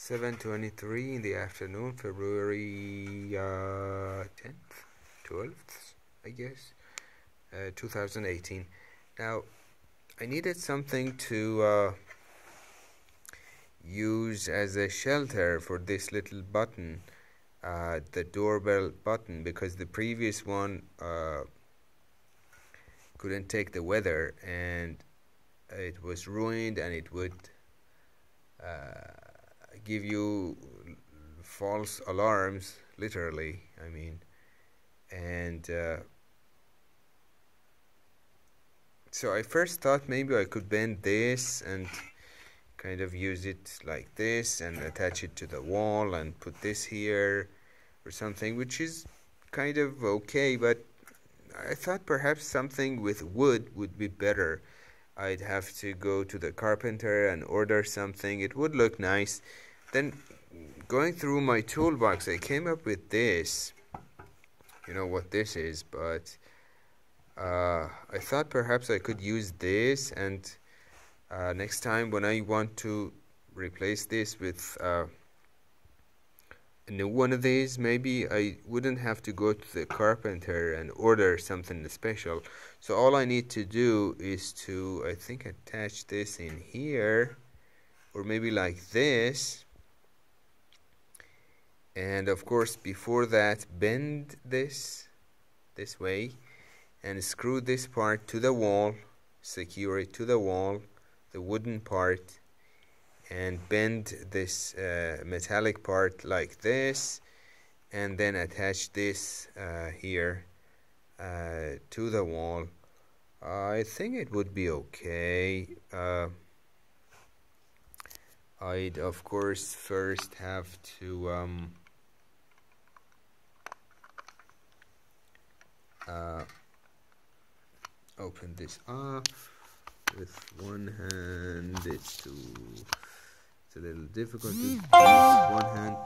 7.23 in the afternoon, February uh, 10th, 12th, I guess, uh, 2018. Now, I needed something to uh, use as a shelter for this little button, uh, the doorbell button, because the previous one uh, couldn't take the weather and it was ruined and it would uh, give you false alarms, literally, I mean, and uh, so I first thought maybe I could bend this and kind of use it like this and attach it to the wall and put this here or something, which is kind of okay, but I thought perhaps something with wood would be better. I'd have to go to the carpenter and order something. It would look nice then going through my toolbox I came up with this you know what this is but uh, I thought perhaps I could use this and uh, next time when I want to replace this with uh, a new one of these maybe I wouldn't have to go to the carpenter and order something special. So all I need to do is to I think attach this in here or maybe like this. And of course before that bend this this way and screw this part to the wall secure it to the wall the wooden part and bend this uh, metallic part like this and then attach this uh, here uh, to the wall. I think it would be okay. Uh, I'd of course first have to um, uh, open this up with one hand. It's too it's a little difficult to use one hand.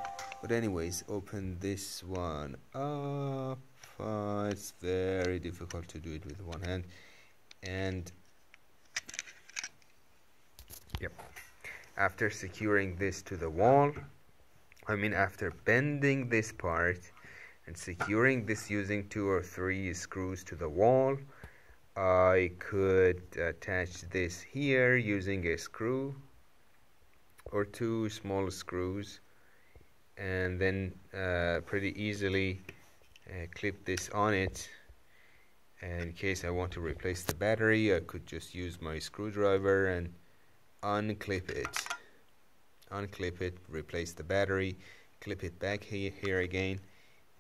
But anyways open this one up. Uh, it's very difficult to do it with one hand. And yep. After securing this to the wall I mean after bending this part and securing this using two or three screws to the wall I could attach this here using a screw or two small screws and then uh, pretty easily uh, clip this on it. And in case I want to replace the battery I could just use my screwdriver and unclip it. Unclip it replace the battery clip it back here, here again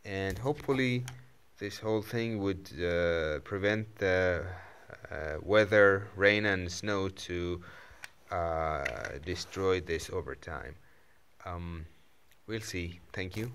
and hopefully this whole thing would uh, prevent the uh, weather, rain and snow to uh, destroy this over time. Um, we'll see. Thank you.